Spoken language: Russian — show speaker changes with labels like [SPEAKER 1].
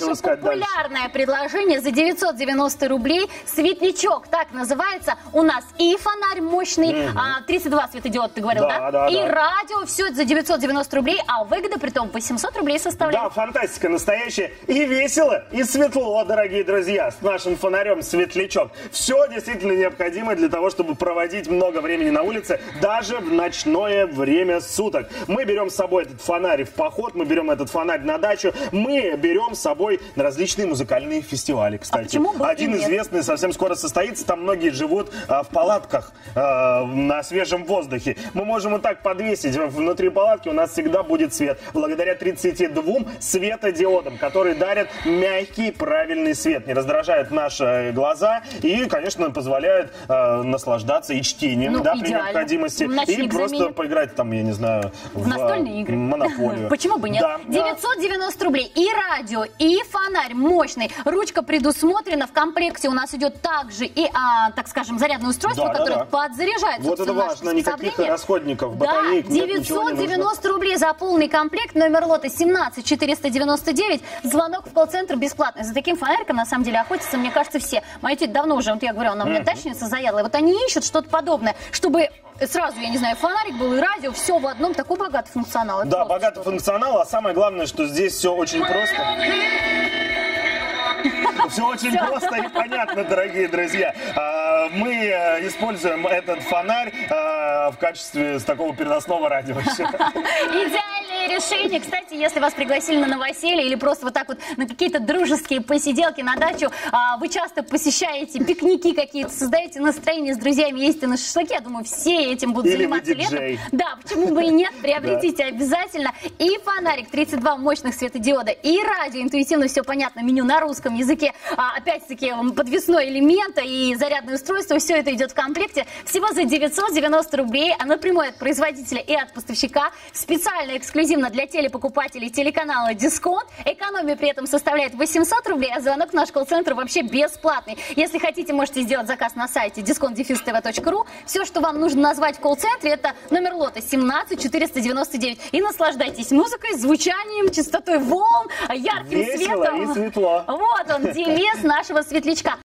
[SPEAKER 1] Наше
[SPEAKER 2] искать дальше.
[SPEAKER 1] популярное предложение за 990 рублей. Светлячок, так называется. У нас и фонарь мощный, а, 32 светодиод, ты говорил,
[SPEAKER 2] Да,
[SPEAKER 1] да?
[SPEAKER 2] да,
[SPEAKER 1] и
[SPEAKER 2] да.
[SPEAKER 1] радио, все это за 990 рублей, а выгода при том 800 рублей составляет.
[SPEAKER 2] Да, фантастика настоящая. И весело, и светло, дорогие друзья, с нашим фонарем светлячок. Все действительно необходимо для того, чтобы проводить много времени на улице, даже в ночное время суток. Мы берем с собой этот фонарь в поход, мы берем этот фонарь на дачу, мы берем с собой на различные музыкальные фестивали, кстати.
[SPEAKER 1] и
[SPEAKER 2] Один известный совсем скоро состоится, там многие живут а, в палатках а, на свежем воздухе. Мы можем вот так подвесить внутри палатки, у нас всегда будет свет. Благодаря 32 светодиодам, которые дарят мягкий правильный свет, не раздражают наши глаза и, конечно, позволяют а, наслаждаться и чтением,
[SPEAKER 1] Ну,
[SPEAKER 2] да, при
[SPEAKER 1] идеально.
[SPEAKER 2] необходимости.
[SPEAKER 1] Ночник
[SPEAKER 2] и просто
[SPEAKER 1] заменит.
[SPEAKER 2] поиграть там, я не знаю, в,
[SPEAKER 1] настольные
[SPEAKER 2] а,
[SPEAKER 1] игры.
[SPEAKER 2] монополию.
[SPEAKER 1] Почему бы нет?
[SPEAKER 2] Да, да.
[SPEAKER 1] 990 рублей. И радио, и фонарь мощный. Ручка предусмотрена. В комплекте у нас идет также и, а, так скажем, зарядное устройство,
[SPEAKER 2] Да, да,
[SPEAKER 1] которое
[SPEAKER 2] да.
[SPEAKER 1] подзаряжает.
[SPEAKER 2] Вот это важно, никаких
[SPEAKER 1] приспособление.
[SPEAKER 2] расходников,
[SPEAKER 1] Да,
[SPEAKER 2] батареек, нет, нужно.
[SPEAKER 1] 990 рублей за полный комплект. Номер лота 17 499. Звонок в колл-центр бесплатный. За таким фонариком, на самом деле, охотятся, мне кажется, все. Моя тетя давно уже, вот я говорю, она у меня дачница заядлая. Вот они ищут что-то подобное, чтобы сразу, я не знаю, фонарик был и радио, все в одном, такой богатый функционал. Это
[SPEAKER 2] Да, богатый функционал, а самое главное, что здесь все очень просто. Все очень просто и понятно, дорогие друзья. А, Мы э, используем этот фонарь а, в качестве такого переносного радио.
[SPEAKER 1] Идеальное решение. Кстати, если вас пригласили на новоселье или просто вот так вот на какие-то дружеские посиделки на дачу, а, вы часто посещаете пикники какие-то, создаете настроение с друзьями, ездите на шашлыки, я думаю, все этим будут
[SPEAKER 2] Или
[SPEAKER 1] заниматься летом. Да, почему бы и нет, приобретите обязательно. И фонарик 32 мощных светодиода, и радио, интуитивно все понятно, меню на русском языке, а, опять-таки подвесной элемент и зарядное устройство, все это идет в комплекте. Всего за 990 рублей, а напрямую от производителя и от поставщика. Специально, эксклюзивно для телепокупателей телеканала Дисконт. Экономия при этом составляет 800 рублей, а звонок в наш колл-центр вообще бесплатный. Если хотите, можете сделать заказ на сайте discountdefistv.ru. Все, что вам нужно назвать в колл-центре, это номер лота 17 499. И наслаждайтесь музыкой, звучанием, частотой волн, ярким
[SPEAKER 2] Весело
[SPEAKER 1] светом.
[SPEAKER 2] и светло.
[SPEAKER 1] Вот он, девиз нашего светлячка.